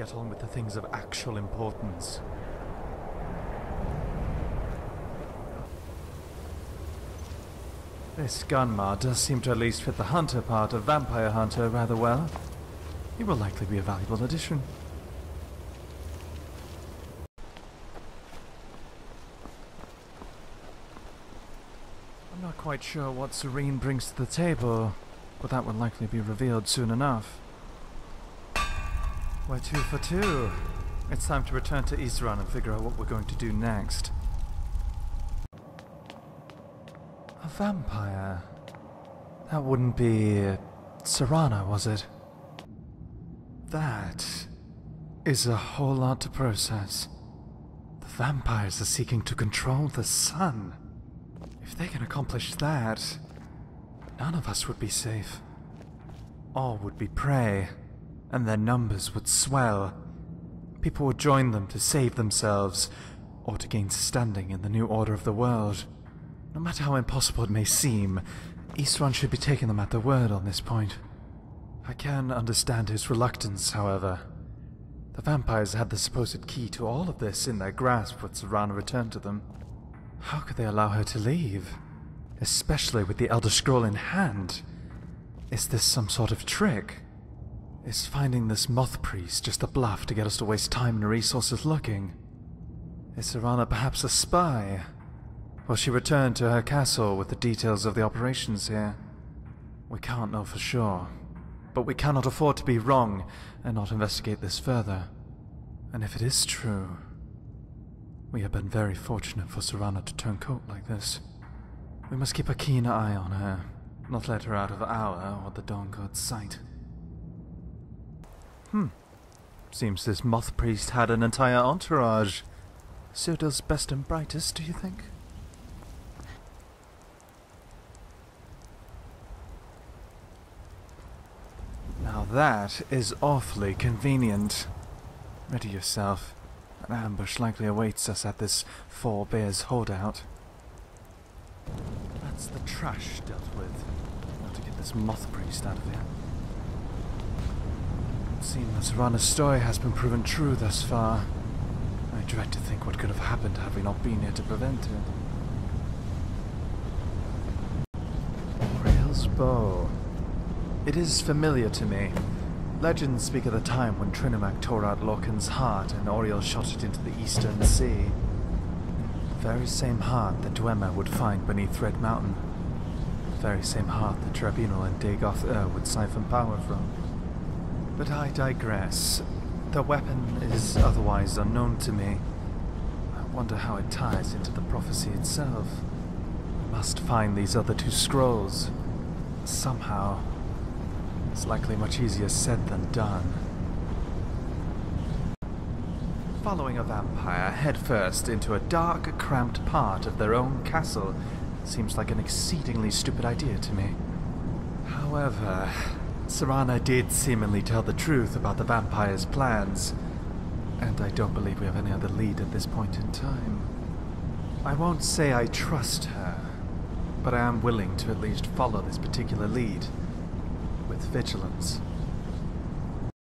get on with the things of actual importance. This Gunmar does seem to at least fit the hunter part of Vampire Hunter rather well. He will likely be a valuable addition. I'm not quite sure what Serana brings to the table, but that will likely be revealed soon enough. We're two for two. It's time to return to Isran and figure out what we're going to do next. A vampire? That wouldn't be... Serana, was it? That is a whole lot to process. The vampires are seeking to control the sun. If they can accomplish that, none of us would be safe. All would be prey, and their numbers would swell. People would join them to save themselves, or to gain standing in the new order of the world. No matter how impossible it may seem, Isran should be taking them at their word on this point. I can understand his reluctance, however. The vampires had the supposed key to all of this in their grasp when Serana returned to them. How could they allow her to leave? Especially with the Elder Scroll in hand. Is this some sort of trick? Is finding this moth priest just a bluff to get us to waste time and resources looking? Is Serana perhaps a spy? Will she return to her castle with the details of the operations here? We can't know for sure. But we cannot afford to be wrong and not investigate this further. And if it is true, we have been very fortunate for Serana to turn coat like this. We must keep a keen eye on her, not let her out of our or the Dawnguard's sight. Hmm. Seems this moth priest had an entire entourage. So does best and brightest, do you think? Now that is awfully convenient. Ready yourself. An ambush likely awaits us at this Forebears holdout. That's the trash dealt with. Now to get this moth priest out of here. It seems Rana's story has been proven true thus far. I dread to think what could have happened had we not been here to prevent it. Auriel's bow. It is familiar to me. Legends speak of the time when Trinimac tore out Lorkhan's heart and Auriel shot it into the eastern sea. The very same heart that Dwemer would find beneath Red Mountain. The very same heart that Tribunal and Dagoth Ur would siphon power from. But I digress. The weapon is otherwise unknown to me. I wonder how it ties into the prophecy itself. Must find these other two scrolls. Somehow. It's likely much easier said than done. Following a vampire headfirst into a dark, cramped part of their own castle seems like an exceedingly stupid idea to me. However, Serana did seemingly tell the truth about the vampire's plans, and I don't believe we have any other lead at this point in time. I won't say I trust her, but I am willing to at least follow this particular lead with vigilance.